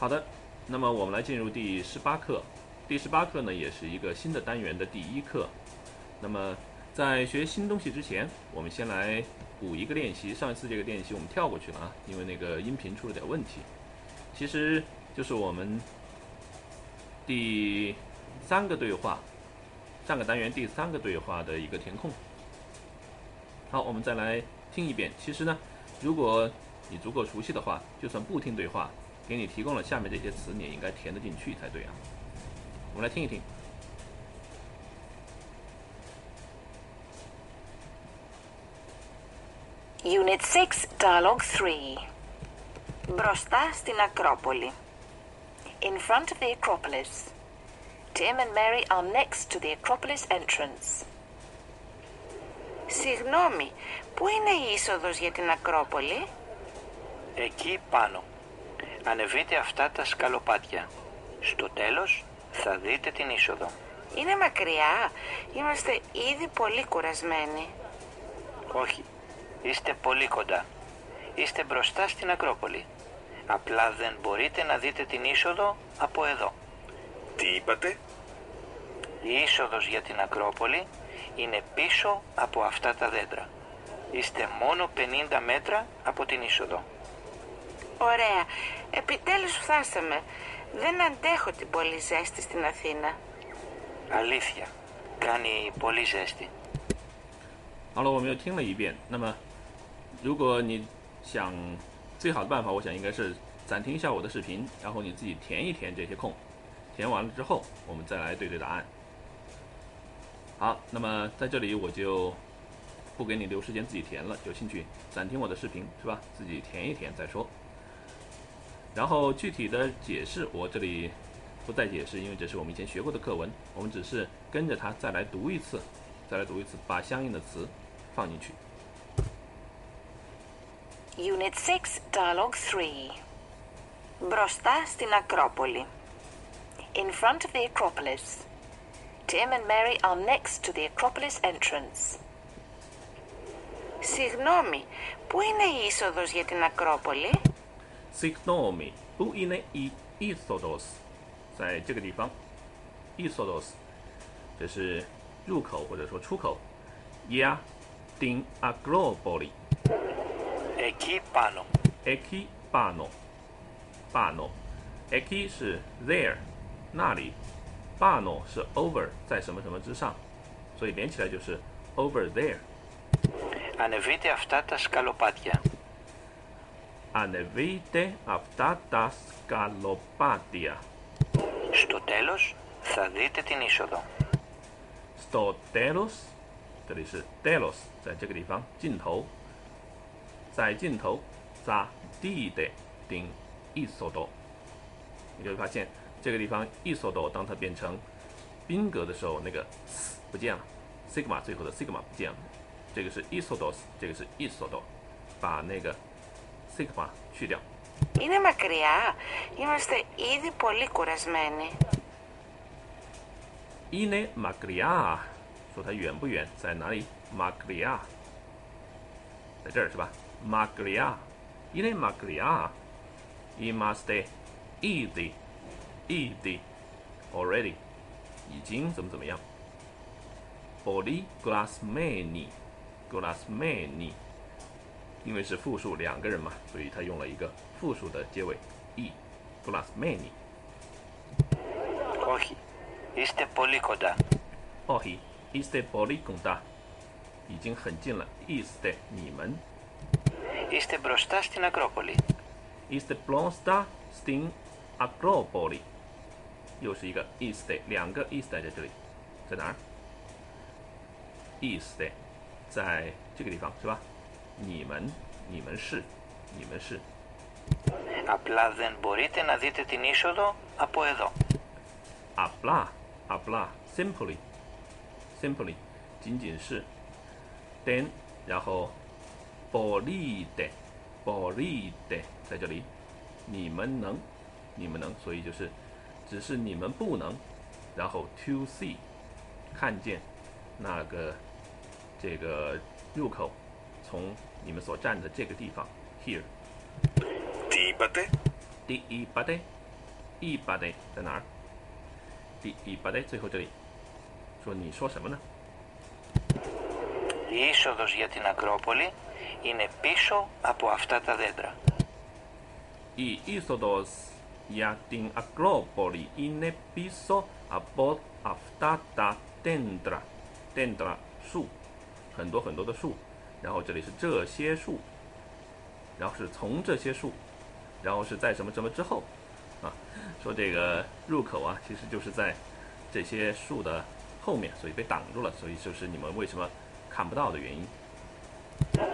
好的，那么我们来进入第十八课。第十八课呢，也是一个新的单元的第一课。那么在学新东西之前，我们先来补一个练习。上一次这个练习我们跳过去了啊，因为那个音频出了点问题。其实就是我们第三个对话，上个单元第三个对话的一个填空。好，我们再来听一遍。其实呢，如果你足够熟悉的话，就算不听对话，给你提供了下面这些词，你也应该填得进去才对啊。我们来听一听。 Unit 6, Dialogue 3. Μπροστά στην Ακρόπολη. In front of the Acropolis. Tim and Mary are next to the Acropolis entrance. Συγγνώμη, πού είναι η είσοδος για την Ακρόπολη? Εκεί πάνω. Ανεβείτε αυτά τα σκαλοπάτια. Στο τέλος θα δείτε την είσοδο. Είναι μακριά. Είμαστε ήδη πολύ κουρασμένοι. Όχι, είστε πολύ κοντά. Είστε μπροστά στην Ακρόπολη. Απλά δεν μπορείτε να δείτε την είσοδο από εδώ. Τι είπατε; Η είσοδος για την Ακρόπολη είναι πίσω από αυτά τα δέντρα. Είστε μόνο 50 μέτρα από την είσοδο. Ωραία. Επιτέλους φτάσαμε. Δεν αντέχω την πολύ ζέστη στην Αθήνα. Αλήθεια, κάνει πολύ ζέστη. 好了，我们又听了一遍。那么，如果你想，最好的办法，我想应该是暂停一下我的视频，然后你自己填一填这些空。填完了之后，我们再来对对答案。好，那么在这里我就不给你留时间自己填了，有兴趣暂停我的视频是吧？自己填一填再说。 然后具体的解释我这里不再解释，因为这是我们以前学过的课文，我们只是跟着它再来读一次，再来读一次，把相应的词放进去。 Unit 6, Dialogue 3. Μπροστά στην Ακρόπολη. In front of the Acropolis. Tim and Mary are next to the Acropolis entrance. Συγγνώμη, πού είναι η είσοδος για την Ακρόπολη? Signomi u ine i isodos，在这个地方，isodos，这是入口或者说出口。Ya din agroboli Εκεί πάνω. eki bano bano eki 是 there 那里，bano 是 over 在什么什么之上，所以连起来就是 over there。 Ανεβείτε αυτά τα σκαλοπάτια. Anevite αυτά τα σκαλοπάτια. Στο τέλος θα δείτε την είσοδο. Στο τέλος，这里是 delos，在这个地方尽头，在尽头za d 的顶 isodo，你就会发现这个地方 isodo 当它变成宾格的时候，那个 s 不见了，sigma 最后的 sigma 不见了，这个是 isodos，这个是 isodo，把那个 sigma 去掉。 Είναι μακριά. Είμαστε ήδη πολύ κουρασμένοι. Ine Magria，说它远不远，在哪里？Magria，在这儿是吧？Magria，Ine Magria，I must easy easy already，已经怎么怎么样？Boli glassmani glassmani， 因为是复数两个人嘛，所以他用了一个复数的结尾 e glassmani。 Όχι, είστε πολύ κοντά. Όχι, είστε πολύ κοντά，已经很近了。Είστε 你们 Είστε μπροστά στην Ακρόπολη. είστε μπροστά στην Ακρόπολη，又是一个 είστε，两个 είστε 在这里，在哪儿？είστε 在这个地方是吧？ 你们，你们是，你们是 Απλά δεν μπορείτε να δείτε την είσοδο από εδώ. απλά απλά simply simply 仅仅是 then 然后 bolide bolide 在这里，你们能，你们能，所以就是只是你们不能，然后 to see 看见那个这个入口，从 你们所站的这个地方 here。 Τι είπατε?第一 b a d 一巴得在哪儿？第一巴得最后这里说你说什么呢？ Η είσοδος για την Ακρόπολη είναι πίσω από αυτά τα δέντρα. Η είσοδος για την Ακρόπολη είναι πίσω από αυτά τα δέντρα。dendra 树，很多很多的树， 然后这里是这些树，然后是从这些树，然后是在什么什么之后，啊，说这个入口啊，其实就是在这些树的后面，所以被挡住了，所以就是你们为什么看不到的原因。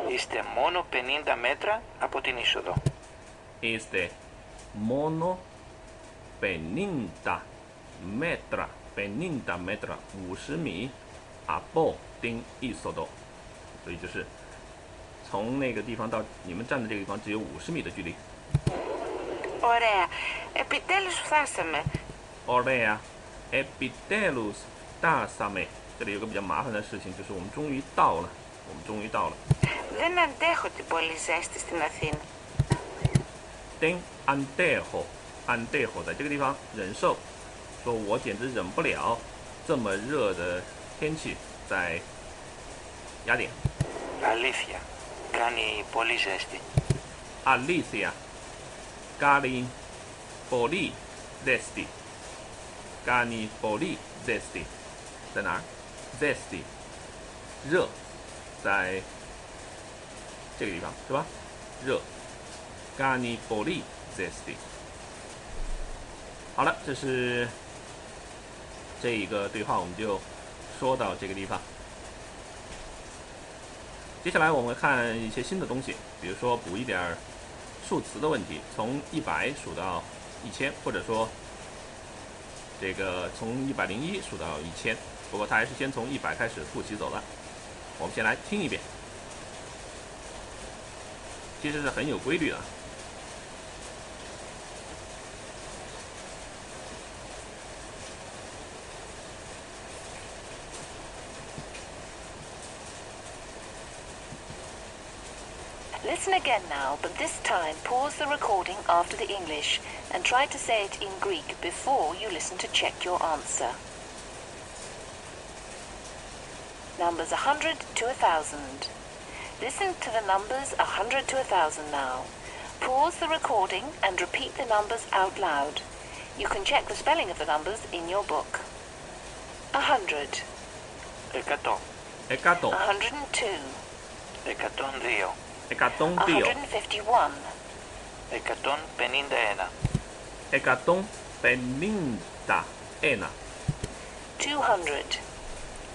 Είστε μόνο 50 μέτρα από την είσοδο. Este mono peninta metra peninta metra 五十米 a bo 丁 i sodo， 所以就是从那个地方到你们站的这个地方只有五十米的距离。 Ωραία. Επιτέλους φτάσαμε. Orea epitelus 大萨美，这里有个比较麻烦的事情，就是我们终于到了，我们终于到了。 Δεν αντέχω την πολύ ζέστη στην Αθήνα. Den andejo andejo 在这个地方忍受，说我简直忍不了这么热的天气，在 雅典。 Αλήθεια. Κάνει πολύ ζέστη. Alicia Gani Poli Zesti Gani Poli Zesti 在哪儿？Zesti 热，在这个地方是吧？热，Gani Poli Zesti。好了，这是这一个对话，我们就说到这个地方。 接下来我们看一些新的东西，比如说补一点数词的问题，从一百数到一千，或者说这个从一百零一数到一千。不过他还是先从一百开始复习走了。我们先来听一遍，其实是很有规律的。Listen again now, but this time pause the recording after the English and try to say it in Greek before you listen to check your answer. Numbers 100 to 1000. Listen to the numbers 100 to 1000 now. Pause the recording and repeat the numbers out loud. You can check the spelling of the numbers in your book. 100. 100. 102. 102. 102. εκατόν δύο, 151, 151. εκατόν πενήντα ένα, 200,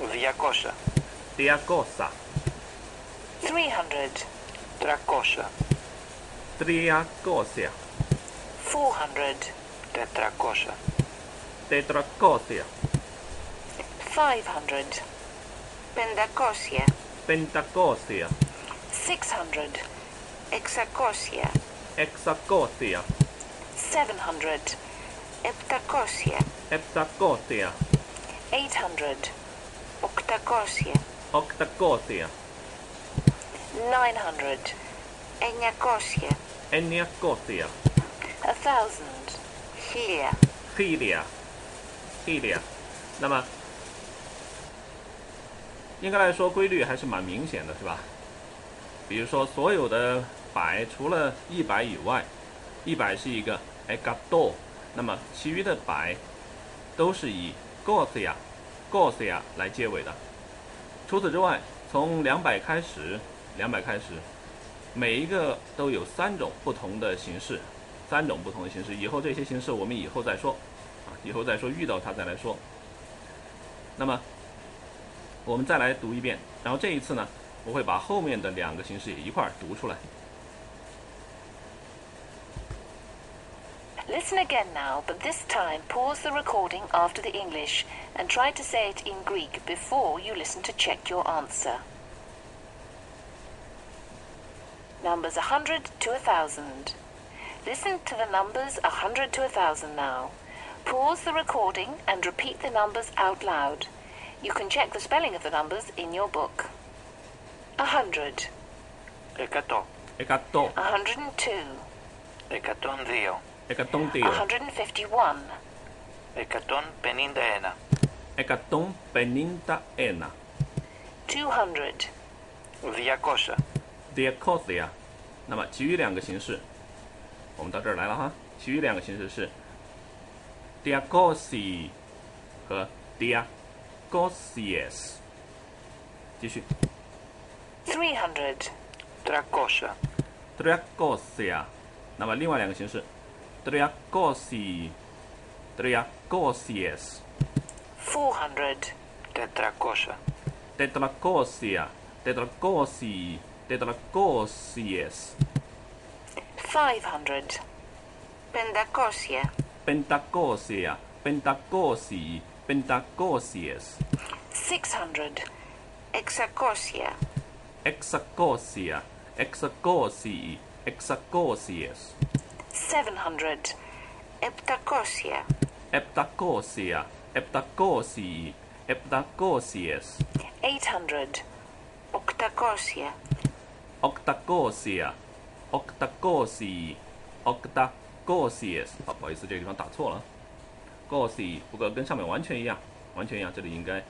200. διακόσα, 300, 300. τριακόσια, 400, 400. τετρακόσια, 500, 500, πεντακόσια, 600, 600, εξακόσια, 700, 700, επτακόσια, 800, 800, οκτακόσια, 900, 900, εννιακόσια, 1000, 1000, χίλια, χίλια。那么应该来说规律还是蛮明显的，是吧？ 比如说所有的百除了一百以外，一百是一个 e g a d o 那么其余的百都是以 gosia gosia 来结尾的。除此之外，从两百开始，两百开始，每一个都有三种不同的形式，三种不同的形式。以后这些形式我们以后再说，啊，以后再说，遇到它再来说。那么我们再来读一遍，然后这一次呢，我会把后面的两个形式也一块儿读出来。 Listen again now, but this time pause the recording after the English and try to say it in Greek before you listen to check your answer. Numbers 100 to 1000. Listen to the numbers 100 to 1000 now. Pause the recording and repeat the numbers out loud. You can check the spelling of the numbers in your book. A 100 100 100 102 102 102 151 151 151 200 200 diacosia 那么其余两个形式，我们到这儿来了哈。其余两个形式是 diacosi 和 diacosies。继续。300. 300. diakosia。那么另外两个形式 diakosi、diakosies。 400. 400. tetrakosia、tetrakosi、tetracosies。 500. Pendacosia. pentacosia、pentacosi、pentacosies。 600. Exacosia. hexacosia、hexacosi、hexacosies。 700. Eptacosia. heptacosia、heptacosi、heptacosies。 800. Octacosia. octacosia、octacosi、octacosies。好，不好意思，这个地方打错了。gosi，不过跟上面完全一样，完全一样。这里应该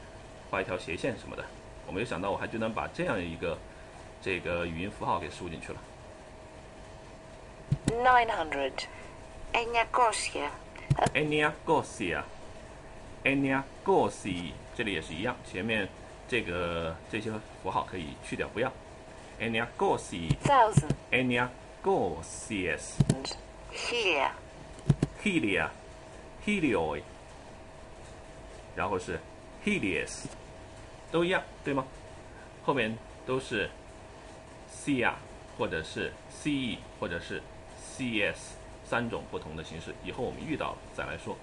画一条斜线什么的。 我没有想到，我还就能把这样一个这个语音符号给输进去了。900. Egnacosia. eniagosia、eniagosi，这里也是一样，前面这个这些符号可以去掉，不要。eniagosi、1000. eniagosies、Helia. helia、helioi，然后是 helios，都一样，对吗？后面都是 cia 或者是 ce 或者是 cs 三种不同的形式，以后我们遇到再来说。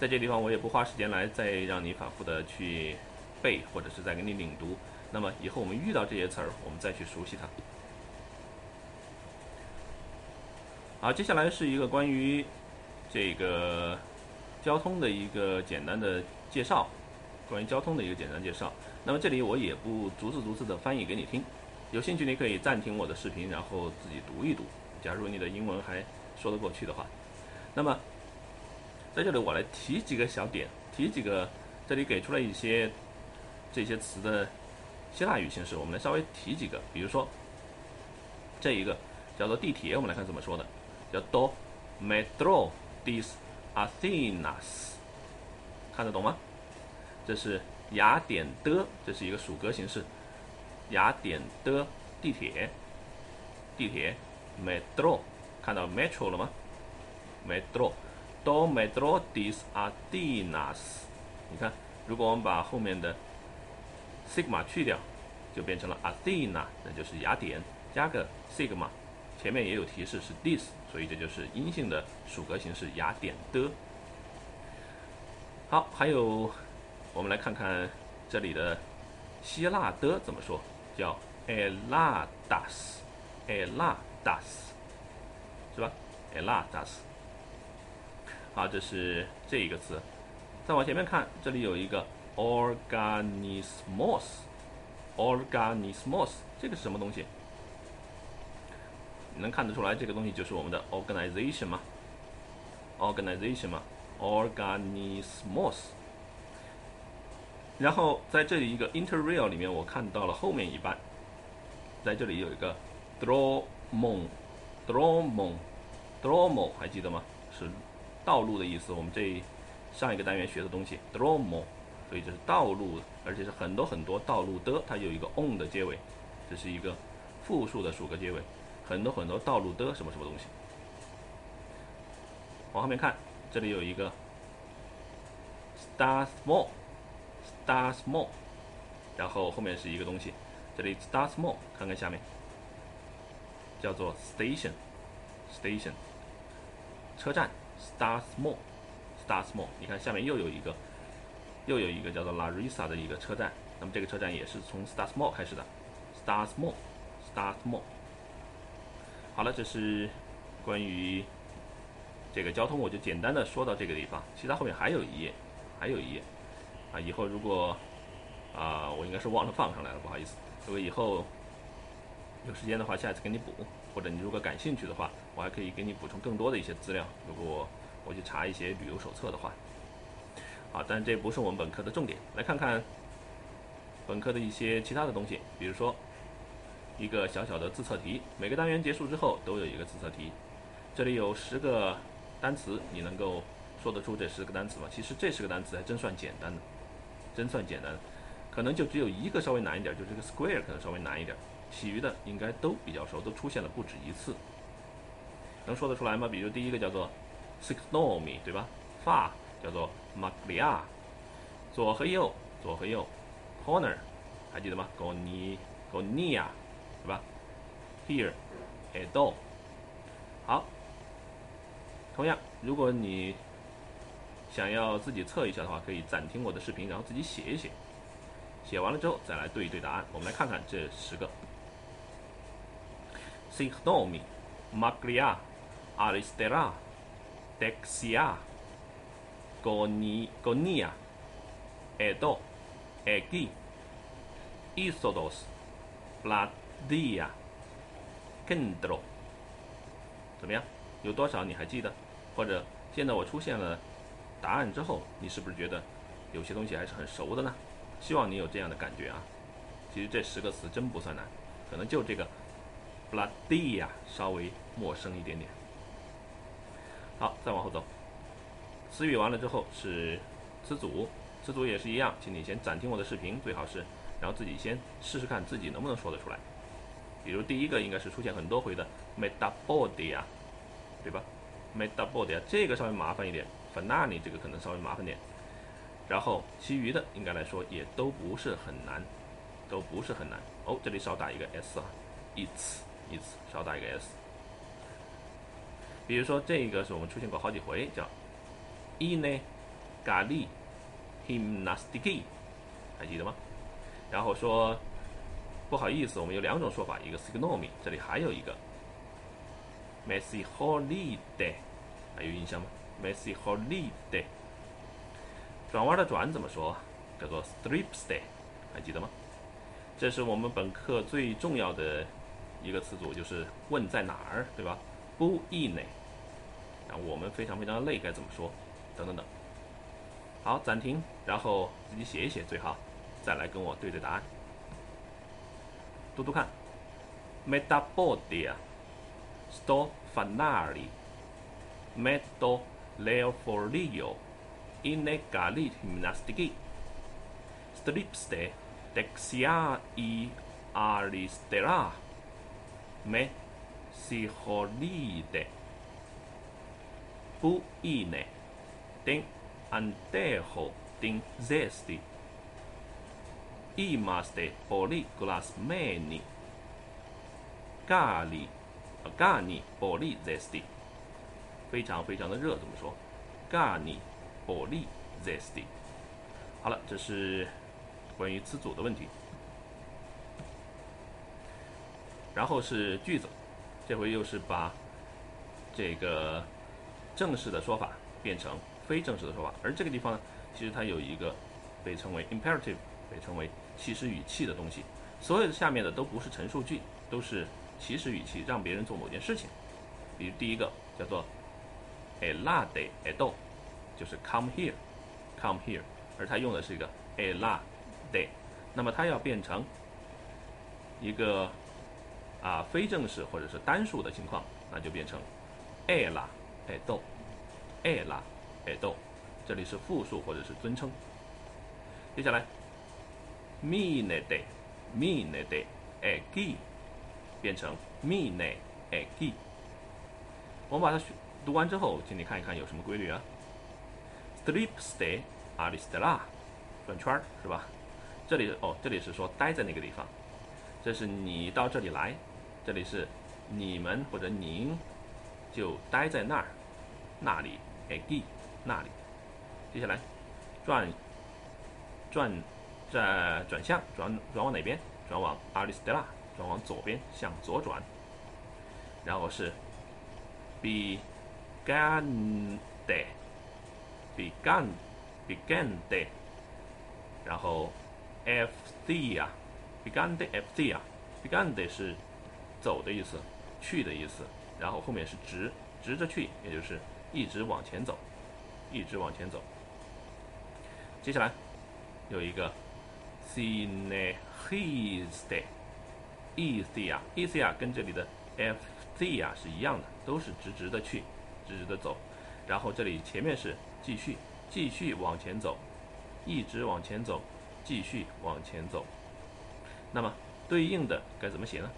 在这地方我也不花时间来再让你反复的去背，或者是再给你领读。那么以后我们遇到这些词儿，我们再去熟悉它。好，接下来是一个关于这个交通的一个简单的介绍，关于交通的一个简单介绍。那么这里我也不逐字逐字的翻译给你听，有兴趣你可以暂停我的视频，然后自己读一读。假如你的英文还说得过去的话，那么在这里我来提几个小点，提几个这里给出了一些这些词的希腊语形式，我们来稍微提几个，比如说这一个叫做地铁，我们来看怎么说的，叫 do metro dis Athenas，看得懂吗？这是雅典的，这是一个属格形式，雅典的地铁，地铁 metro，看到 metro 了吗？metro do metro dis Athenas，你看，如果我们把后面的 sigma 去掉，就变成了 Athena，那就是雅典，加个 sigma，前面也有提示是 dis，所以这就是阴性的属格形式雅典的。好，还有我们来看看这里的希腊的怎么说，叫 eladas，eladas，是吧？eladas。好，这是这一个词。再往前面看，这里有一个 organismos，organismos，这个是什么东西？你能看得出来，这个东西就是我们的 organization 吗？organization 吗？organismos。然后在这里一个 interrail 里面，我看到了后面一半，在这里有一个 dromon，dromon，dromo，还记得吗？是道路的意思。我们这上一个单元学的东西 dromo，所以这是道路，而且是很多很多道路的，它有一个 on 的结尾，这是一个复数的数格结尾，很多很多道路的什么什么东西。往后面看，这里有一个 star small。Star small，然后后面是一个东西，这里 star small，看看下面，叫做 station，station，车站 star small，star small，你看下面又有一个，又有一个叫做 La Risa 的一个车站，那么这个车站也是从 star small 开始的，star small，star small。好了，这是关于这个交通，我就简单的说到这个地方，其他后面还有一页，还有一页。啊，以后如果啊，我应该是忘了放上来了，不好意思。如果以后有时间的话，下次给你补。或者你如果感兴趣的话，我还可以给你补充更多的一些资料。如果我去查一些旅游手册的话，好，但这不是我们本科的重点。来看看本科的一些其他的东西，比如说一个小小的自测题，每个单元结束之后都有一个自测题。这里有十个单词，你能够说得出这十个单词吗？其实这十个单词还真算简单的，真算简单，可能就只有一个稍微难一点，就是这个 square 可能稍微难一点，其余的应该都比较熟，都出现了不止一次。能说得出来吗？比如第一个叫做 six nomi，对吧？发叫做 maglia，左和右，左和右，corner 还记得吗？goni gonia，对吧？Here edo。好，同样，如果你想要自己测一下的话，可以暂停我的视频，然后自己写一写，写完了之后再来对一对答案。我们来看看这十个：signomi、maglia、aristera、dexia、goni gonia、edo、egi、isodos、bladia、kendro。怎么样？有多少你还记得？或者现在我出现了答案之后，你是不是觉得有些东西还是很熟的呢？希望你有这样的感觉啊。其实这十个词真不算难，可能就这个 “bladia” 稍微陌生一点点。好，再往后走。词语完了之后是词组，词组也是一样，请你先暂停我的视频，最好是，然后自己先试试看自己能不能说得出来。比如第一个应该是出现很多回的 metabodia，对吧？metabodia 这个稍微麻烦一点 f a n a n i 这个可能稍微麻烦点。然后其余的应该来说也都不是很难，都不是很难。哦，这里少打一个 s 啊，its，its 少打一个 s。比如说这个是我们出现过好几回，叫 ine gali himnastiki，还记得吗？然后说。不好意思，我们有两种说法，一个 signomi，这里还有一个 messy holiday，还有印象吗？messy holiday，转弯的转怎么说？叫做 stripstay，还记得吗？这是我们本课最重要的一个词组，就是问在哪儿，对吧？不 in 内，啊，我们非常非常累，该怎么说？等等等。好，暂停，然后自己写一写最好，再来跟我对对答案。读读看，metabodia sto fanali meto λεωφορείο είναι καλή γυμναστική. Στρίψτε δεξιά ή αριστερά. Με συγχωρείτε. Πού είναι; Δεν αντέχω την ζέστη. Είμαστε πολύ κλασμένοι. Κάλι, κάνει πολύ ζέστη. 非常非常的热，怎么说？gani poli zesti。好了，这是关于词组的问题。然后是句子，这回又是把这个正式的说法变成非正式的说法，而这个地方呢，其实它有一个被称为 imperative，被称为祈使语气的东西，所有的下面的都不是陈述句，都是祈使语气，让别人做某件事情。比如第一个叫做 “a la de a do”，就是 “come here”，“come here”，而它用的是一个 “a la de”，那么它要变成一个啊非正式或者是单数的情况，那就变成 “a la a do”，“a la a do”，这里是复数或者是尊称。接下来。mine de mine de egi 变成 mine egi。我们把它读完之后，请你看一看有什么规律啊？stripste aristella 转圈儿是吧？这里哦，这里是说待在那个地方，这是你到这里来，这里是你们或者您就待在那儿，那里 egi 那里。接下来转转。再转向，转转往哪边？转往 Aristella，转往左边，向左转。然后是 Be gand began Began de，然后 f c 啊，Began de f c 啊，Began de 是走的意思去的意思，然后后面是直，直着去，也就是一直往前走，一直往前走。接下来有一个 sine histe e c 啊 e c 啊跟这里的 f z 啊是一样的，都是直直的去，直直的走。然后这里前面是继续，继续往前走，一直往前走，继续往前走。那么对应的该怎么写呢？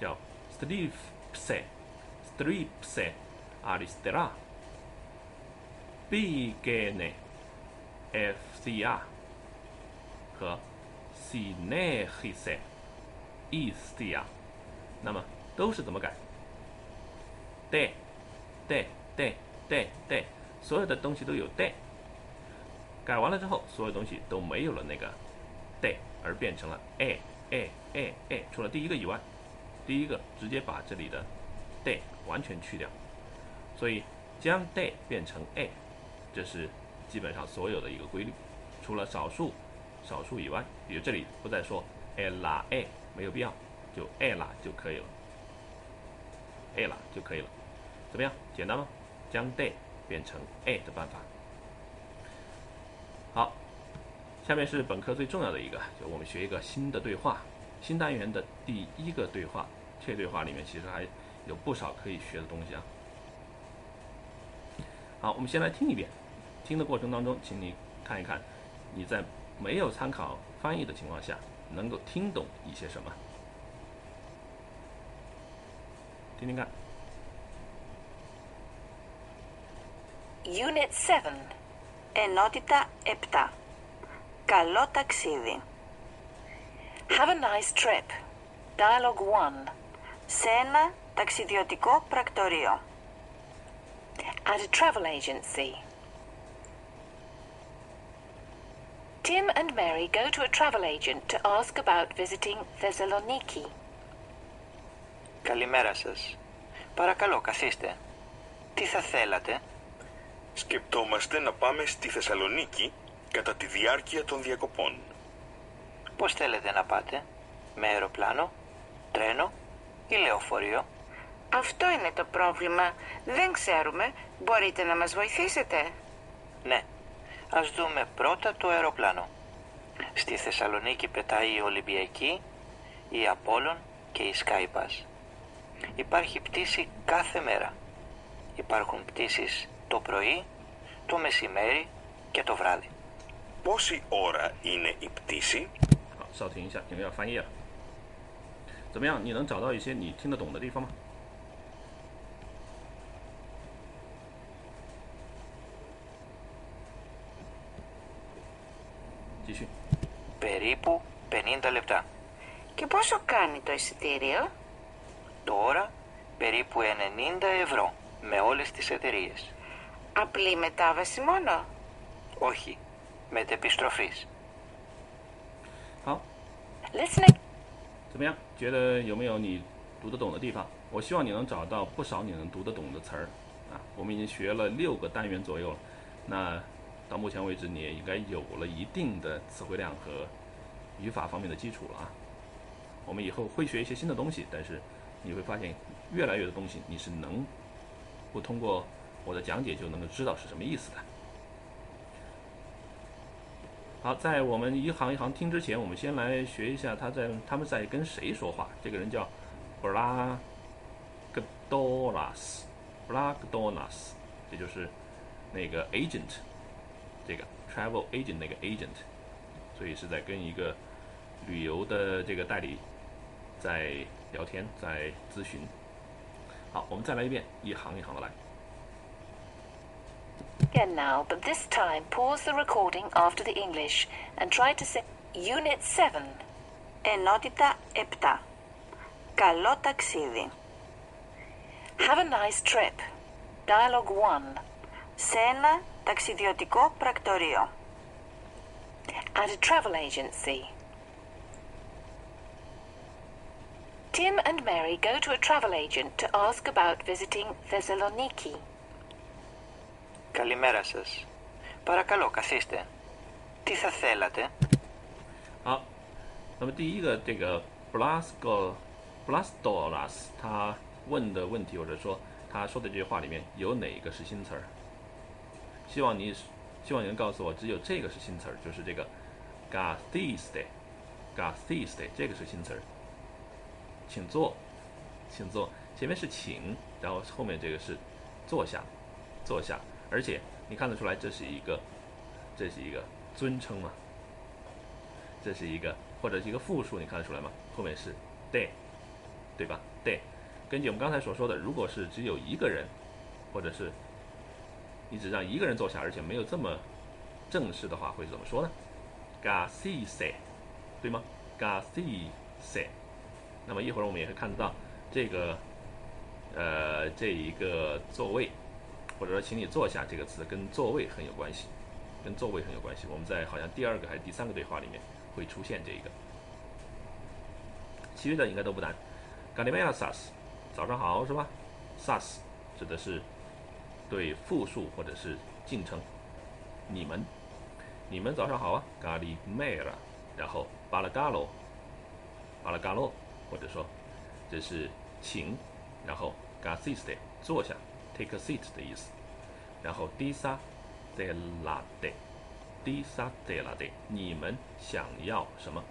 叫 stripse，stripse aristra bigene fca 和 sinehise esia，那么都是怎么改？de de de de de，所有的东西都有 de，改完了之后，所有东西都没有了那个 de，而变成了 a a a a，除了第一个以外，第一个直接把这里的 de 完全去掉，所以将 de 变成 a，这是基本上所有的一个规律，除了少数少数以外，比如这里不再说 a la a，没有必要，就 a la 就可以了，a la 就可以了，怎么样？简单吗？将 day 变成 a 的办法。好，下面是本课最重要的一个，就我们学一个新的对话，新单元的第一个对话。这对话里面其实还有不少可以学的东西啊。好，我们先来听一遍，听的过程当中，请你看一看，你在没有参考翻译的情况下，能够听懂一些什么？听听看。Unit 7. Ενότητα 7. Καλό ταξίδι. Have a nice trip. Dialogue 1. Σε ένα ταξιδιωτικό πρακτορείο. At a travel agency. Tim and Mary go to a travel agent to ask about visiting Thessaloniki. Καλημέρα σας. Παρακαλώ, καθίστε. Τι θα θέλατε? Σκεπτόμαστε να πάμε στη Θεσσαλονίκη κατά τη διάρκεια των διακοπών. Πώς θέλετε να πάτε; Με αεροπλάνο, τρένο ή λεωφορείο; Αυτό είναι το πρόβλημα. Δεν ξέρουμε. Μπορείτε να μας βοηθήσετε. Ναι. Ας δούμε πρώτα το αεροπλάνο. Στη Θεσσαλονίκη πετάει η Ολυμπιακή, η Απόλλων και η Skypass. Υπάρχει πτήση κάθε μέρα. Υπάρχουν πτήσεις το πρωί, το μεσημέρι και το βράδυ. Πόση ώρα είναι η πτήση? 好，稍停一下，因为要翻页了。怎么样？你能找到一些你听得懂的地方吗？继续。 Περίπου 50 λεπτά. Και πόσο κάνει το εισιτήριο? Τώρα περίπου 90 ευρώ με όλες τις εταιρείες. Απλή μετάβαση μόνο. Όχι, μετεπιστροφής. 好， Listening. 怎么样？觉得有没有你读得懂的地方？我希望你能找到不少你能读得懂的词儿啊。我们已经学了六个单元左右了，那到目前为止你也应该有了一定的词汇量和语法方面的基础了啊。我们以后会学一些新的东西，但是你会发现越来越多东西你是能不通过 我的讲解就能够知道是什么意思的。好，在我们一行一行听之前，我们先来学一下他在他们在跟谁说话。这个人叫布拉格多拉斯，布拉格多拉斯，这就是那个 agent，这个 travel agent 那个 agent，所以是在跟一个旅游的这个代理在聊天，在咨询。好，我们再来一遍，一行一行的来。Again now, but this time pause the recording after the English and try to say Unit 7. Ενότητα 7. Καλό ταξίδι. Have a nice trip. Dialogue 1. Σε ένα ταξιδιωτικό πρακτορείο. At a travel agency. Tim and Mary go to a travel agent to ask about visiting Thessaloniki. Καλημέρα σας. Παρακαλώ, καθίστε. Τι θα θέλατε? 好，那么第一个这个 Blasco Blastolas，他 问的问题，或者说他说的这句话里面有哪一个是新词儿？希望你希望你能告诉我，只有这个是新词儿，就是这个 “gathiste”，“gathiste” 这个是新词儿。请坐，请坐，前面是请，然后后面这个是坐下，坐下， 而且你看得出来，这是一个，这是一个尊称嘛？这是一个或者是一个复数，你看得出来吗？后面是 day，对吧？day，根据我们刚才所说的，如果是只有一个人，或者是你只让一个人坐下，而且没有这么正式的话，会怎么说呢？gathise，对吗？gathise。那么一会儿我们也会看得到这个，呃，这一个座位，或者说请你坐下这个词跟座位很有关系，跟座位很有关系。我们在好像第二个还是第三个对话里面会出现这一个，其余的应该都不难。g a l i m e r a sas，早上好是吧？sas 指的是对复数或者是敬称，你们，你们早上好啊 g a l i m e r a 然后 balagalo，balagalo。或者说，这是请，然后 gassiste 坐下 ，take a seat 的意思。然后 disa delade，disa delade，你们想要什么？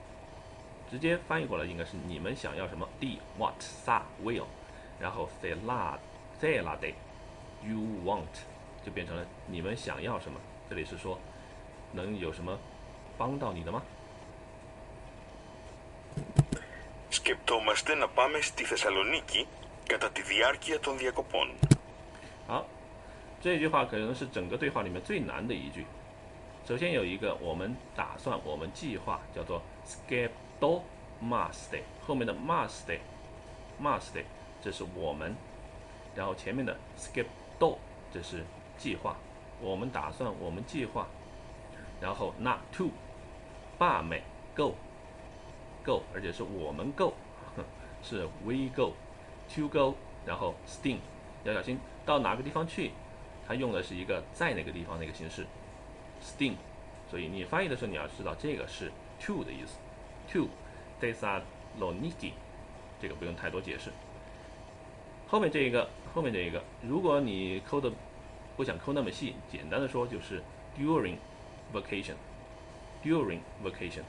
直接翻译过来应该是你们想要什么？d what sa will，然后 delade delade，you want，就变成了你们想要什么？这里是说，能有什么帮到你的吗？ Σκεπτόμαστε να πάμε στη Θεσσαλονίκη κατά τη διάρκεια των διακοπών. 这句话可能是整个对话里面最难的一句。首先有一个我们打算、我们计划，叫做 skepto must，后面的 must，must 这是我们，然后前面的 skepto 这是计划，我们打算、我们计划，然后 not to，罢美 go。go，而且是我们 go，是 we go，to go，然后 sting，要小心到哪个地方去，它用的是一个在哪个地方那个形式，sting，所以你翻译的时候你要知道这个是 to 的意思，to。Thessaloniki，这个不用太多解释。后面这一个，后面这一个，如果你抠的不想抠那么细，简单的说就是 during vacation，during vacation，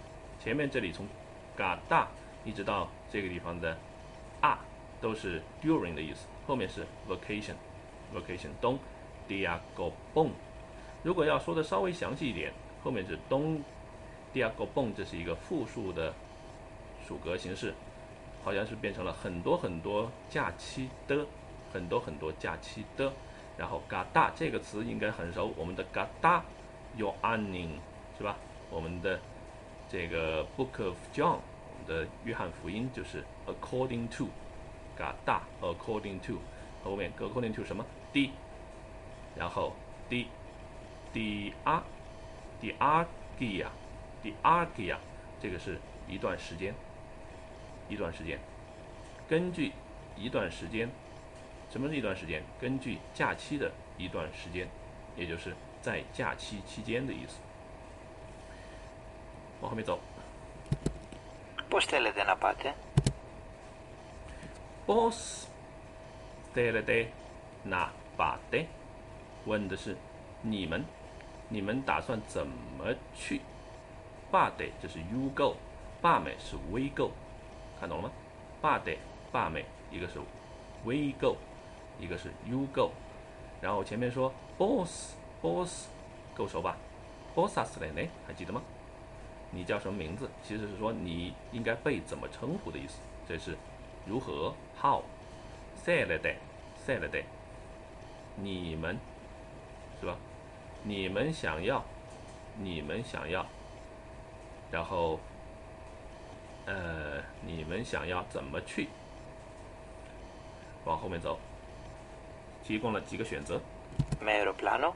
前面这里从嘎大一直到这个地方的啊，都是 during 的意思，后面是 vacation，vacation diago bon。如果要说的稍微详细一点，后面是东 diago bon，这是一个复数的属格形式，好像是变成了很多很多假期的，很多很多假期的。然后嘎达这个词应该很熟，我们的嘎达 your earning 是吧？我们的这个 Book of John 我们的约翰福音就是 according to，嘎大 according to 后面 according to 什么 d，然后 d d r d r g i a d r g i a 这个是一段时间，一段时间，根据一段时间，什么是一段时间？根据假期的一段时间，也就是在假期期间的意思。往后面走。 Πώς θέλετε να πάτε? Boss θέλετε να πάτε？ 问的是你们，你们打算怎么去？罢得这是 you go，罢美是 we go，看懂了吗？罢得罢美，一个是 we go，一个是 you go，然后前面说 boss boss 够熟吧？bossas，呢？还记得吗？你叫什么名字？其实是说你应该被怎么称呼的意思。这是如何？How？塞了的，塞了的。你们是吧？你们想要，你们想要，然后呃，你们想要怎么去？往后面走，提供了几个选择。 Με αεροπλάνο,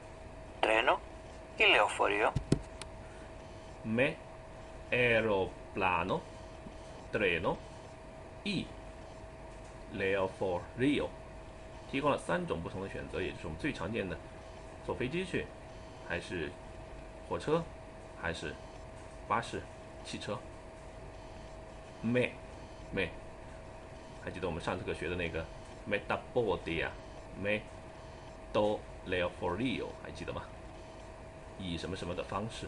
τρένο ή λεωφορείο. me aeroplano, treno, e leoforio，提供了三种不同的选择，也就是我们最常见的， 坐飞机去，还是火车，还是巴士、汽车。me me，还记得我们上次课学的那个，metabodia，metolefolio，还记得吗？以什么什么的方式，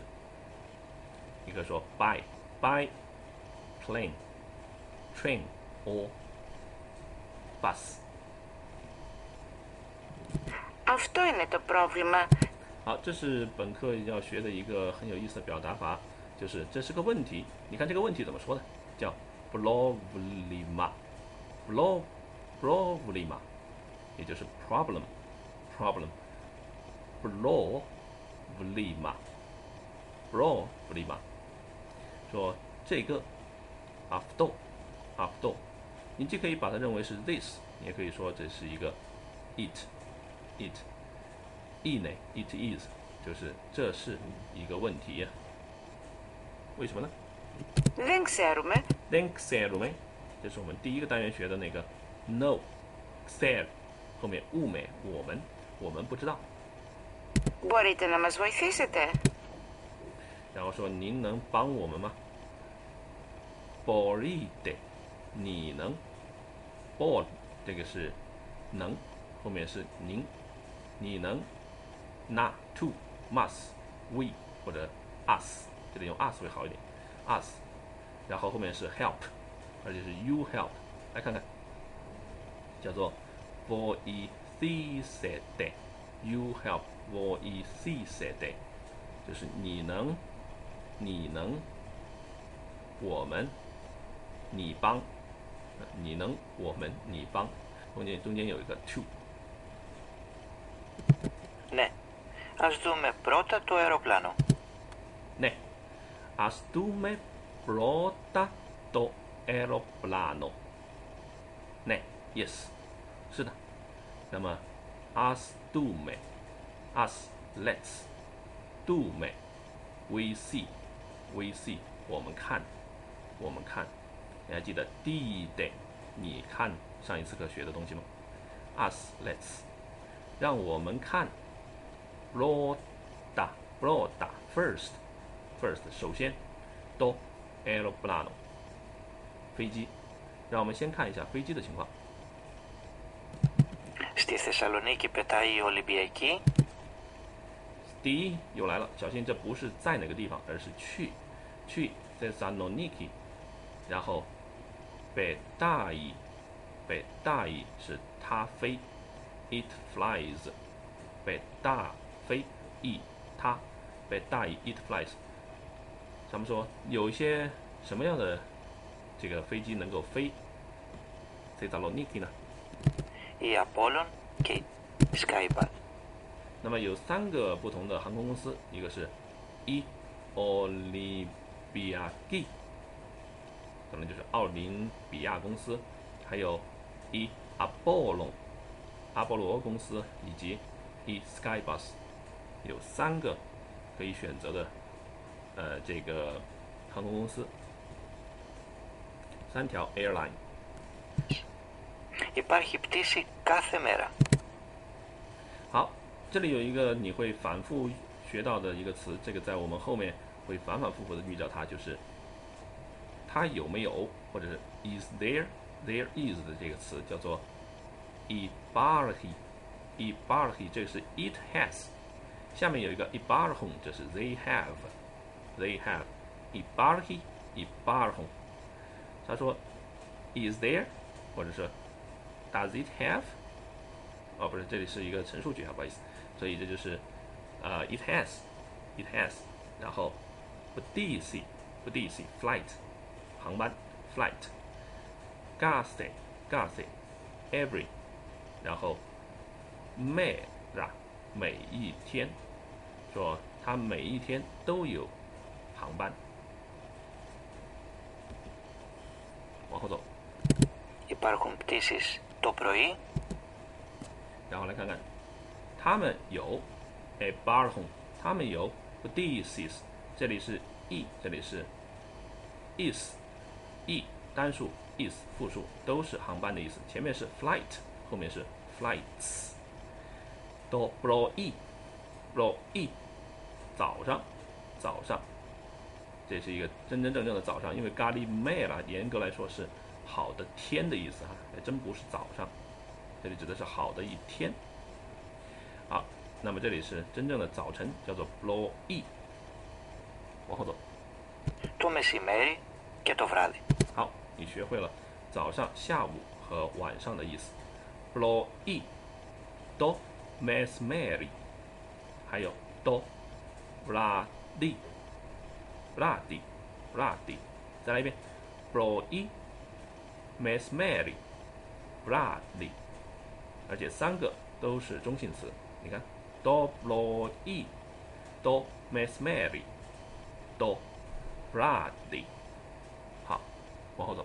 一个说 by by plane train or bus。Αυτό είναι το πρόβλημα. 好，这是本课要学的一个很有意思的表达法，就是这是个问题。你看这个问题怎么说的？叫 problema，blo problema，也就是 problem problem problema problema，说这个 after after，你既可以把它认为是 this，你也可以说这是一个 it it。意呢，it is，就是这是一个问题呀、为什么呢 Δεν ξέρουμε. then ξέρουμε，这是我们第一个单元学的那个 no said 后面物美我们我们不知道， Μπορείτε να μας βοηθήσετε. 然后说您能帮我们吗？Borite，你能 bor 这个是能，后面是您， 你能 not to must we 或者 us，这里用 us 会好一点，us，然后后面是 help，而且是 you help，来看看，叫做 for e c said day，you help for e c said day，就是你能，你能，我们，你帮，你能，我们，你帮，中间中间有一个 to，Ναι. Ας δούμε πρώτα το αεροπλάνο. Ναι. Ας δούμε πρώτα το aeroplano. Ναι, yes，是的。那么，us dούμε us let's dούμε we see we see 我们看我们看，你还记得 d day 你看上一次课学的东西吗？us let's 让我们看 broda broda first first 首先 do aeroplano 飞机，让我们先看一下飞机的情况。 Στη Θεσσαλονίκη πετάει η Ολυμπιακή. 第一又来了，小心这不是在哪个地方，而是去去 Thessaloniki，然后北大乙北大乙是它飞 ，it flies，北大飞 e 它北大乙 it flies。咱们说有一些什么样的这个飞机能够飞 Thessaloniki 呢？ Η Απόλλων και η Skybus. 那么有三个不同的航空公司，一个是 E Olympiaki，可能就是奥林比亚公司，还有 E Apollon 阿波罗公司以及 E Skybus，有三个可以选择的呃这个航空公司，三条 airline。 Υπάρχει πτήση κάθε μέρα. 好，这里有一个你会反复学到的一个词，这个在我们后面会反反复复的遇到它，就是它有没有，或者是 is there there is 的这个词叫做 ibarhi ibarhi，这个是 it has，下面有一个 ibarhum，这是 they have they have ibarhi ibarhum，他说 is there，或者是 does it have。哦，不是，这里是一个陈述句啊，不好意思，所以这就是呃，it has，it has，然后 b d c b d c flight 航班 flight，gase，gase，every， 然后每是吧？每一天，说他每一天都有航班。往后走。This is t o p r o i 然后来看看，他们有 a b a r h o m 他们有 this is，这里是 e，这里是 is，e 单数 is 复数都是航班的意思。前面是 flight，后面是 flights。do bro e bro e 早上早上，这是一个真真正正的早上，因为咖喱妹啦，严格来说是好的天的意思哈，还真不是早上。 这里指的是好的一天。好，那么这里是真正的早晨，叫做 blowy。往后走。 Το μεσημέρι και το βράδυ. 好，你学会了早上、下午和晚上的意思。 Blowy do mesmeri，还有 do vladi vladi vladi，再来一遍 blowy mesmeri vladi，而且三个都是中性词。你看 do blowy do mesmeri do vladi，好，往后走。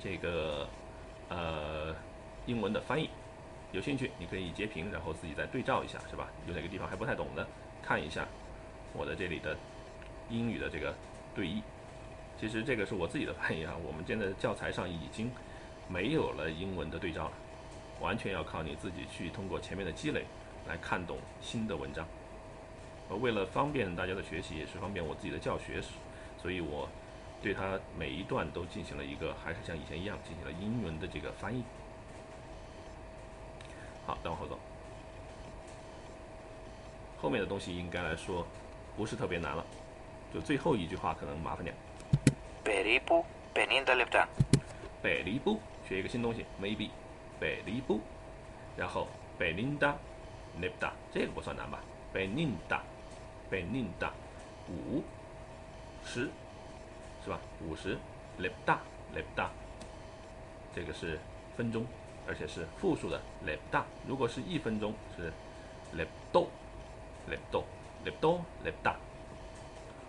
这个呃英文的翻译。有兴趣，你可以截屏，然后自己再对照一下，是吧？有哪个地方还不太懂的，看一下我的这里的英语的这个对译。其实这个是我自己的翻译啊，我们现在教材上已经没有了英文的对照了，完全要靠你自己去通过前面的积累来看懂新的文章。呃，为了方便大家的学习，也是方便我自己的教学，所以我对它每一段都进行了一个，还是像以前一样进行了英文的这个翻译。好，再往后走，后面的东西应该来说不是特别难了，就最后一句话可能麻烦点。贝里布贝琳达利布，布学一个新东西，maybe 贝里布，然后贝琳达利布达，这个不算难吧？贝琳达贝琳达，五十。是吧？五十 l e p d a l e p d a 这个是分钟，而且是复数的 l e p d a 如果是一分钟是 l e p d o l e p d o l e p d o l e p d a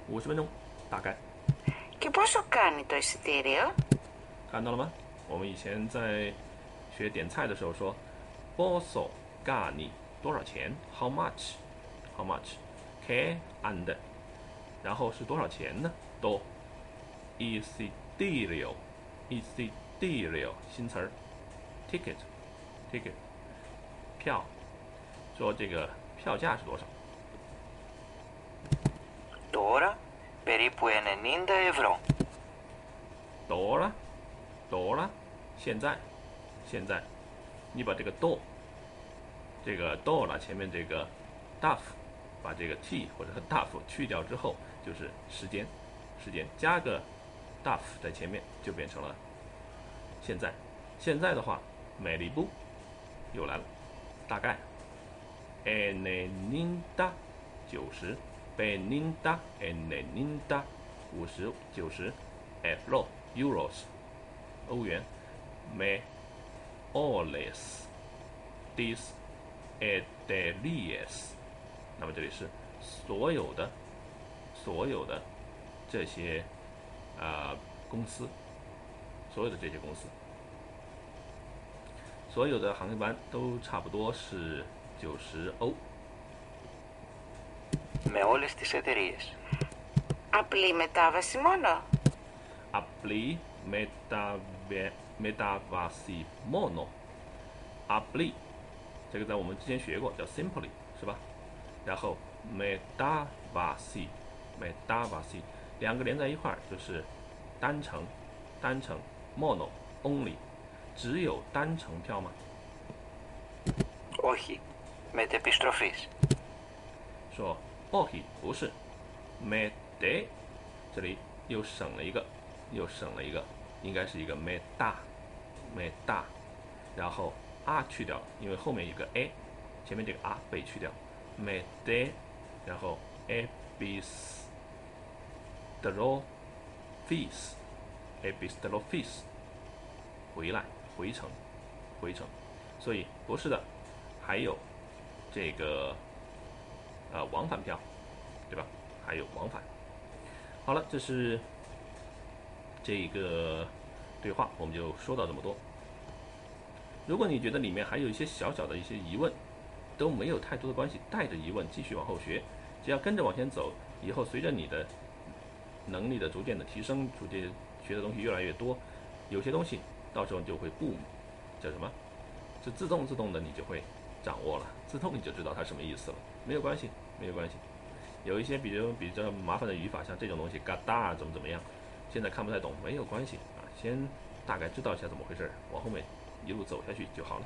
五十分钟大概。 Και πόσο κάνει το εισιτήριο? 看到了吗？我们以前在学点菜的时候说 b o s o gani 多少钱？How much？How much？K and，然后是多少钱呢 E C D 流，E C D 流新词儿，ticket，ticket，票，说这个票价是多少？Dora per i pene ninda euro。Dora Dora，现在，现在，你把这个 do，这个 do 呢前面这个 duff，把这个 t 或者 duff 去掉之后，就是时间，时间加个。Duff 在前面，就变成了现在。现在的话，美丽布又来了，大概 e n e ninda 九十 b e ninda e n e ninda 五十九十 euro euros 欧元 me alles dis edelies，那么这里是所有的所有的这些啊、呃公司，所有的这些公司，所有的航班都差不多是九十欧。 Με όλες τις εταιρείες. Απλή μετάβαση μόνο. απλή μεταβε, μεταβάση μόνο。απλή，这个在我们之前学过，叫 simply，是吧？然后 metavasi metavasi 两个连在一块儿就是单程，单程 mono only，只有单程票吗？ Όχι. Μετεπιστροφής. 说 όχι 不是，mete 这里又省了一个，又省了一个，应该是一个 meta meta，然后 r 去掉了，因为后面有个 a，前面这个 r 被去掉，mete，然后 Ebis drofis ebis drofis 回来回程回程，所以不是的，还有这个。呃往返票，对吧？还有往返。好了，这是这个对话，我们就说到这么多。如果你觉得里面还有一些小小的一些疑问，都没有太多的关系，带着疑问继续往后学，只要跟着往前走，以后随着你的能力的逐渐的提升，逐渐学的东西越来越多，有些东西到时候就会不叫什么，就自动自动的你就会掌握了，自动你就知道它什么意思了，没有关系，没有关系。有一些比如比较麻烦的语法，像这种东西，嘎哒怎么怎么样，现在看不太懂，没有关系啊，先大概知道一下怎么回事，往后面一路走下去就好了。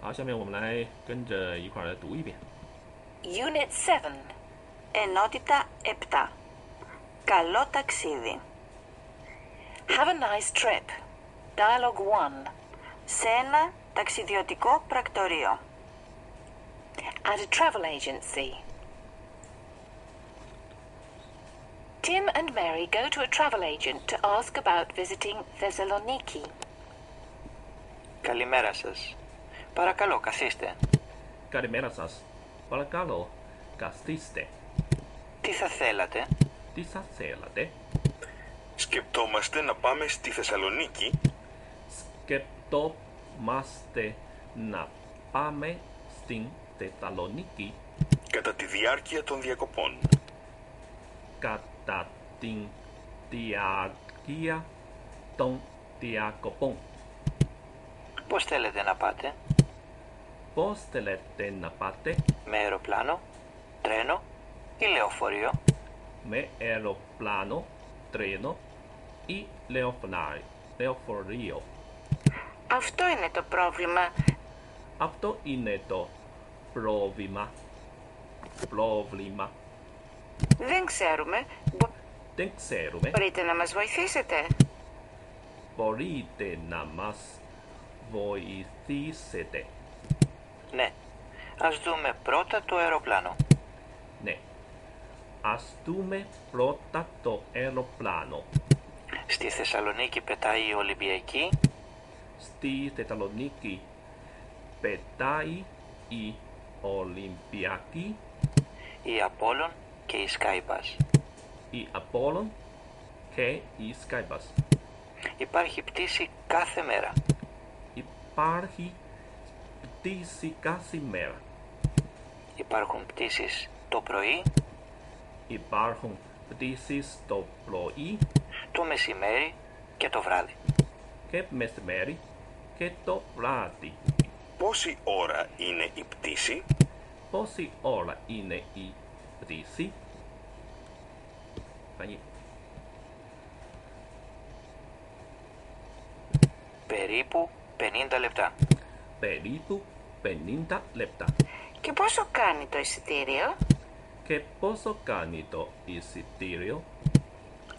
好，下面我们来跟着一块来读一遍。Unit 7. Ενότητα 7. Καλό ταξίδι. Have a nice trip. Dialogue 1. Σε ένα ταξιδιωτικό πρακτορείο. At a travel agency. Tim and Mary go to a travel agent to ask about visiting Thessaloniki. Καλημέρα σας. Παρακαλώ, καθίστε. Καλημέρα σας. Παρακαλώ, καθίστε. Τι θα θέλατε; Τι θα θέλατε; Σκεπτόμαστε να πάμε στη Θεσσαλονίκη Σκεπτόμαστε να πάμε στην Θεσσαλονίκη κατά τη διάρκεια των διακοπών. κατά την διάρκεια των διακοπών. Πώς θέλετε να πάτε; Πώς θέλετε να πάτε Με αεροπλάνο, τρένο ή λεωφορείο; με αεροπλάνο, τρένο ή λεωφορείο. λεωφορείο. Αυτό είναι το πρόβλημα. Αυτό είναι το πρόβλημα. Πρόβλημα. Δεν ξέρουμε. Μπο- Δεν ξέρουμε. Μπορείτε να μας βοηθήσετε. Μπορείτε να μας βοηθήσετε. Ναι. Ας δούμε πρώτα το αεροπλάνο. Ναι. Ας δούμε πρώτα το αεροπλάνο. Στη Θεσσαλονίκη πετάει η Ολυμπιακή Στη Θεσσαλονίκη πετάει η Ολυμπιακή, η Απόλλων και η Skybus. η Απόλλων και η Skybus. Υπάρχει πτήση κάθε μέρα. Υπάρχει πτήση κάθε μέρα. Υπάρχουν πτήσεις το πρωί, Υπάρχουν πτήσεις το πρωί το μεσημέρι και το βράδυ. και μεσημέρι και το βράδυ. Πόση ώρα είναι η πτήση; Πόση ώρα είναι η πτήση; Φανεί. Περίπου 50 λεπτά. Περίπου 50 λεπτά. Και πόσο κάνει το εισιτήριο; Και πόσο κάνει το εισιτήριο;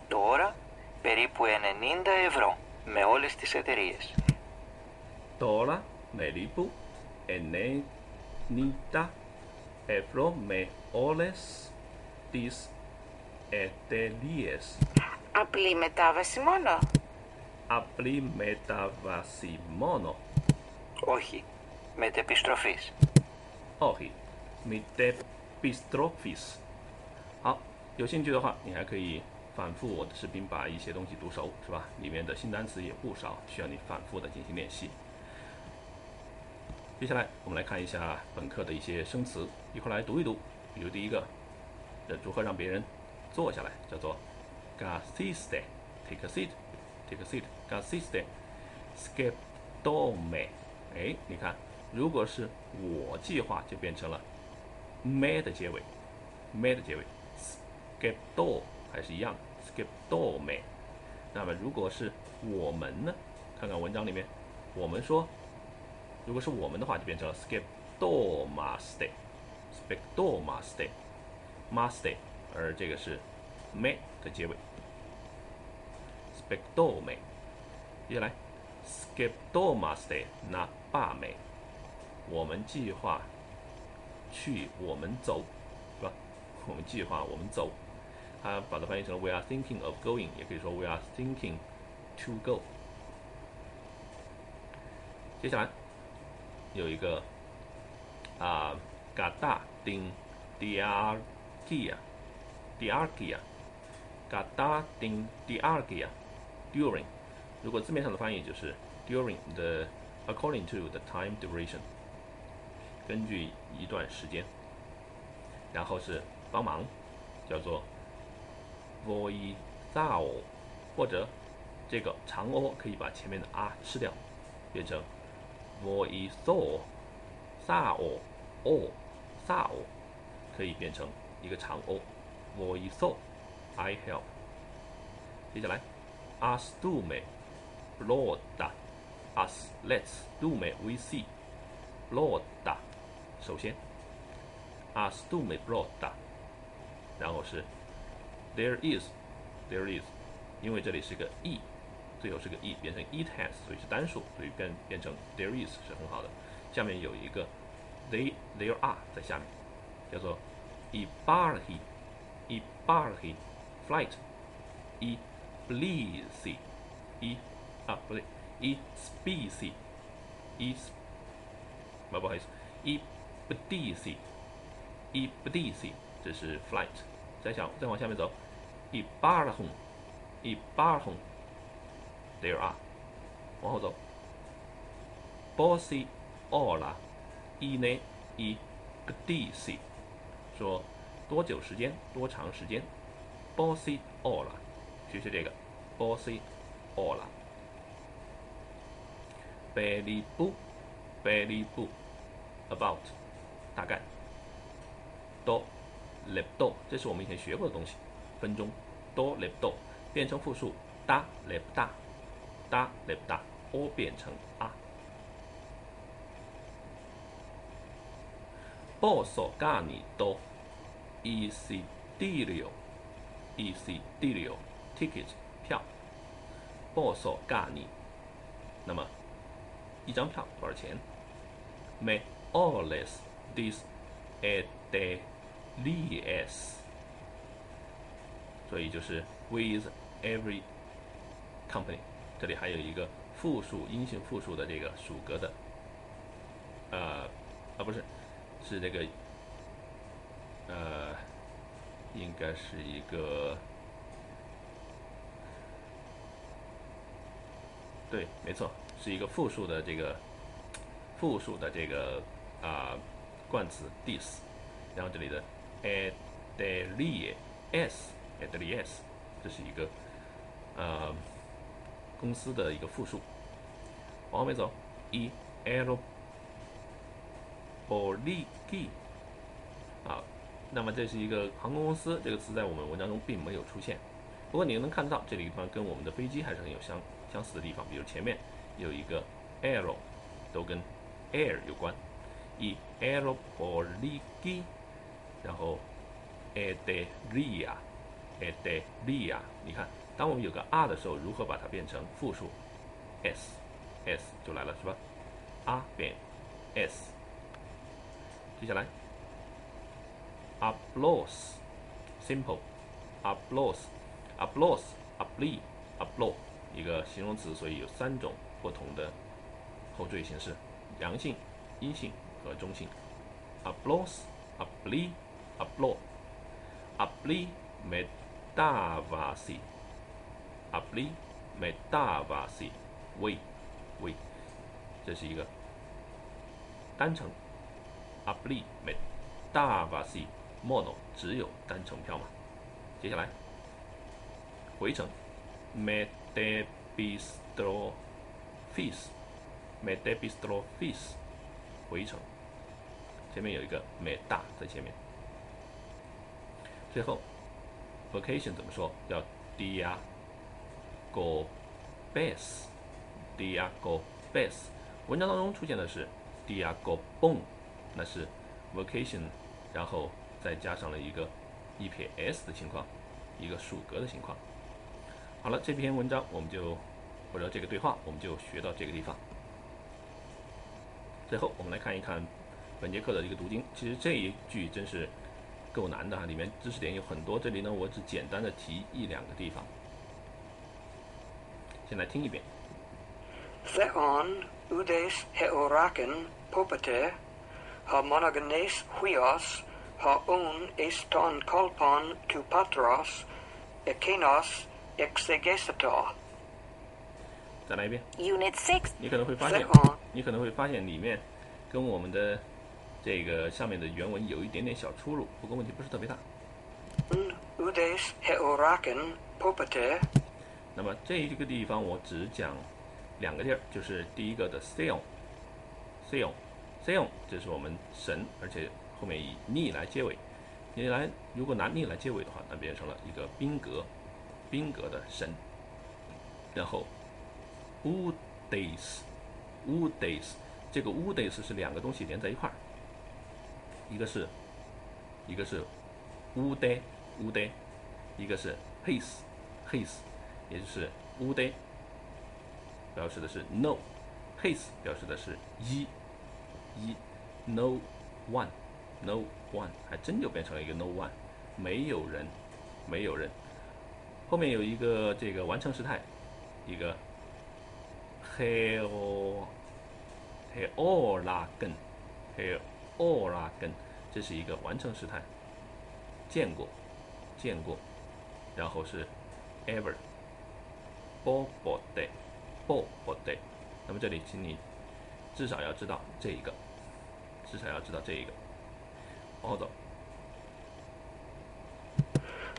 Τώρα περίπου 90 ευρώ με όλες τις εταιρείες. Τώρα περίπου 90 ευρώ με όλες τις εταιρείες. Απλή μετάβαση μόνο; Απλή μετάβαση μόνο. Όχι, μετεπιστροφής. Όχι, μετεπιστροφής. 好，有兴趣的话，你还可以反复我的视频，把一些东西读熟，是吧？里面的新单词也不少，需要你反复的进行练习。接下来我们来看一下本课的一些生词，一块来读一读。比如第一个，呃，如何让别人坐下来，叫做 gasiste，take a seat，take a seat，gasiste，skeptome。哎，你看， 如果是我计划，就变成了 me 的结尾，me 的结尾，skepto 还是一样，skeptome。那么如果是我们呢？看看文章里面，我们说，如果是我们的话，就变成了 skeptomaste，skeptomaste，maste，而这个是 me 的结尾，skeptome。接下来，skeptomaste na pame，我们计划去，我们走，是吧？我们计划，我们走。他把它翻译成 "We are thinking of going"，也可以说 "We are thinking to go"。接下来有一个啊，gata din diargia，diargia，gata din diargia，during 如果字面上的翻译就是 during the according to the time duration，根据一段时间。然后是帮忙，叫做 voiceout，或者这个长 o 可以把前面的 r 吃掉，变成 voiceout，萨 o o 萨 o，可以变成一个长 o voiceout，I help。接下来，us do me Lord us let's do me we see Lord，首先。us do me brought，然后是 there is，there is，因为这里是个 e，最后是个 e，变成 it has，所以是单数，所以变变成 there is 是很好的。下面有一个 they there are 在下面，叫做 i b a r h i i b a r h i f l i g h t e b l e a s e e 啊不对，e species，e 不不好意思，e bleasy。一不地 c 这是 flight，再想再往下面走，一巴尔红，一巴尔红，there are，往后走，bossy all 啦，一呢一不地 c 说多久时间，多长时间，bossy all 啦，学学这个，bossy all 啦，belly bu，belly bu，about，大概。多，lep 多，这是我们以前学过的东西。分钟，多 lep 多，变成复数，哒 lep 大，哒 lep 大，o 变成啊。boso gani 多，easy deal，easy deal，ticket 票，boso gani，那么一张票多少钱？me always this at the ls，所以就是 with every company。这里还有一个复数阴性复数的这个属格的，呃，啊不是，是这个，呃，应该是一个，对，没错，是一个复数的这个复数的这个啊冠词 this，然后这里的。a d e l i s a d e l i s 这是一个呃公司的一个复数。往后面走，e l o l i g 啊，那么这是一个航空公司，这个词在我们文章中并没有出现。不过你能看到这里地方跟我们的飞机还是很有相相似的地方，比如前面有一个 aero，都跟 air 有关，e l o l i g 然后，ederia，ederia，你看，当我们有个 r 的时候，如何把它变成复数？s，s 就来了，是吧？r 变 s。接下来，applause，simple，applause，applause，apply，applaud，一个形容词，所以有三种不同的后缀形式：阳性、阴性和中性。applause，apply。upload, apply metavasi, apply metavasi, we, we，这是一个单程，apply metavasi mono 只有单程票嘛？接下来回程 m e d e b i s t r o fees, metebistro fees，回程，前面有一个 meta 在前面。最后，vacation 怎么说？叫 dia go base，dia go base。文章当中出现的是 dia go boom，那是 vacation，然后再加上了一个一撇 s 的情况，一个属格的情况。好了，这篇文章我们就或者这个对话我们就学到这个地方。最后，我们来看一看本节课的一个读经。其实这一句真是。够难的哈，里面知识点有很多。这里呢，我只简单的提一两个地方。先来听一遍。Theon udes heoraken popete, ha monogenes huios, ha un eston kolpon tu patros, ekenos exegesator. 再来一遍。Unit six 你可能会发现你可能会发现里面跟我们的这个上面的原文有一点点小出入，不过问题不是特别大。Udes heoraken popete 那么这一个地方我只讲两个地儿，就是第一个的 Theon，Theon，Theon，这是我们神，而且后面以 ni 来结尾。你来，如果拿 ni 来结尾的话，那变成了一个宾格，宾格的神。然后 Udes，Udes，这个 Udes 是两个东西连在一块儿，一个是一个是 Ude Ude，一个是 his his，也就是乌 d 表示的是 no，his 表示的是一一 no one no one，还真就变成了一个 no one，没有人没有人。后面有一个这个完成时态，一个 h e l l h e l l a g e n h e l l heolagen heolagen，这是一个完成时态，见过见过，然后是 ever b o b o d a b o b o d a 那么这里请你至少要知道这一个，至少要知道这一个。although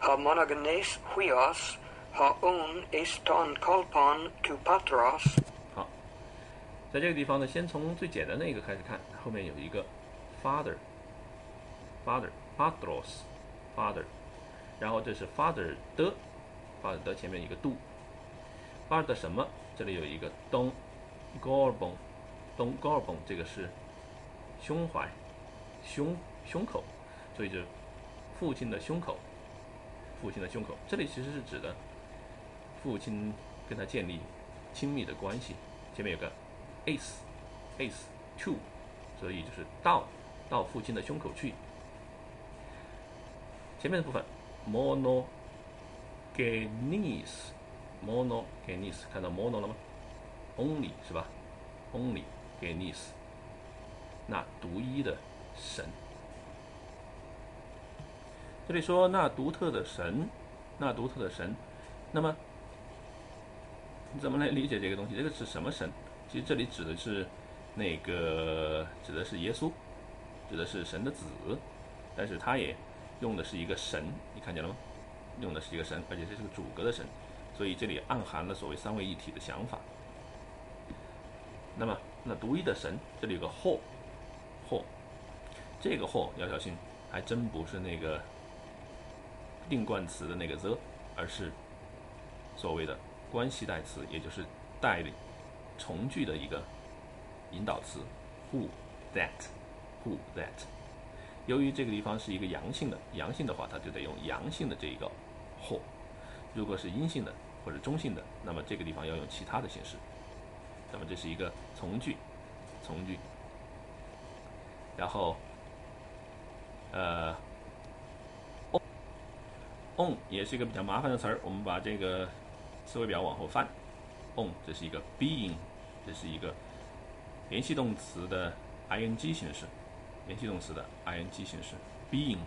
ha monogenes huios ha un eston kolpon tu patros 好，在这个地方呢，先从最简单的一个开始看，后面有一个 father，father patros father，然后这是 father 的，father 的前面一个 do，father 什么？这里有一个 don gorbon don gorbon，这个是胸怀、胸胸口，所以就是父亲的胸口，父亲的胸口。这里其实是指的父亲跟他建立亲密的关系。前面有个 ace ace to，所以就是到到父亲的胸口去。前面的部分 mono genes mono genes 看到 mono 了吗？only 是吧？only genes 那独一的神。这里说那独特的神，那独特的神，那么你怎么来理解这个东西？这个是什么神？其实这里指的是那个指的是耶稣，指的是神的子，但是他也用的是一个神，你看见了吗？用的是一个神，而且这是个主格的神，所以这里暗含了所谓三位一体的想法。那么那独一的神，这里有个或，或，这个或要小心，还真不是那个定冠词的那个 the，而是所谓的关系代词，也就是带从句的一个引导词，who that who that。由于这个地方是一个阳性的，阳性的话，它就得用阳性的这一个 who。如果是阴性的或者中性的，那么这个地方要用其他的形式。那么这是一个从句，从句。然后，呃，on 也是一个比较麻烦的词儿，我们把这个词汇表往后翻。on 这是一个 being，这是一个联系动词的 ing 形式，联系动词的 ing 形式 being。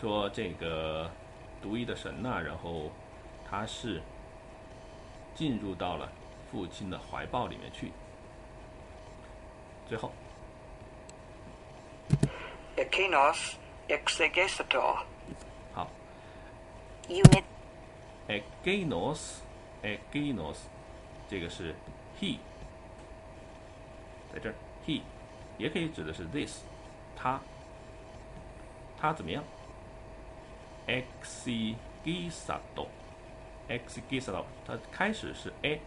说这个独一的神呐、然后他是进入到了父亲的怀抱里面去。最后 ekinos exegesator。好。unit。ekinos ekinos，这个是 he，在这儿 he，也可以指的是 this，他，他怎么样？exigisado exigisado，它开始是 a，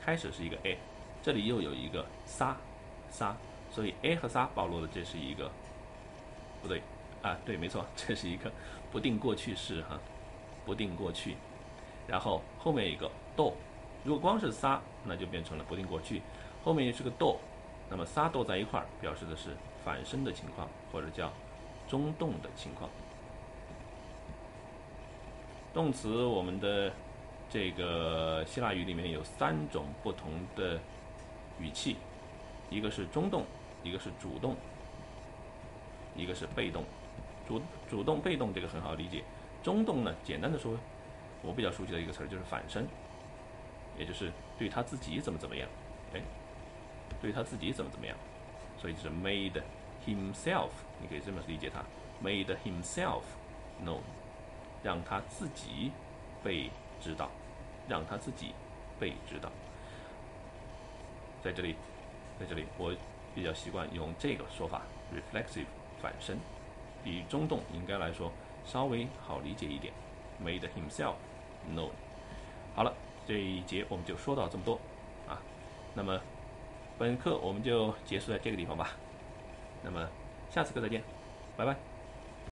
开始是一个 a，这里又有一个 sa sa，所以 a 和 sa 暴露的这是一个不对啊，对，没错，这是一个不定过去式哈，不定过去。然后后面一个 do，如果光是 sa，那就变成了不定过去，后面也是个 do，那么 sa do 在一块儿，表示的是反身的情况，或者叫中动的情况。动词我们的这个希腊语里面有三种不同的语气，一个是中动，一个是主动，一个是被动。主主动、被动这个很好理解，中动呢，简单的说，我比较熟悉的一个词儿就是反身。也就是对他自己怎么怎么样，哎，对他自己怎么怎么样，所以是 made himself，你可以这么理解它，made himself known，让他自己被知道，让他自己被知道。在这里，在这里，我比较习惯用这个说法，reflexive 反身，比中动应该来说稍微好理解一点，made himself known。好了，这一节我们就说到这么多啊。那么本课我们就结束在这个地方吧。那么下次课再见，拜拜。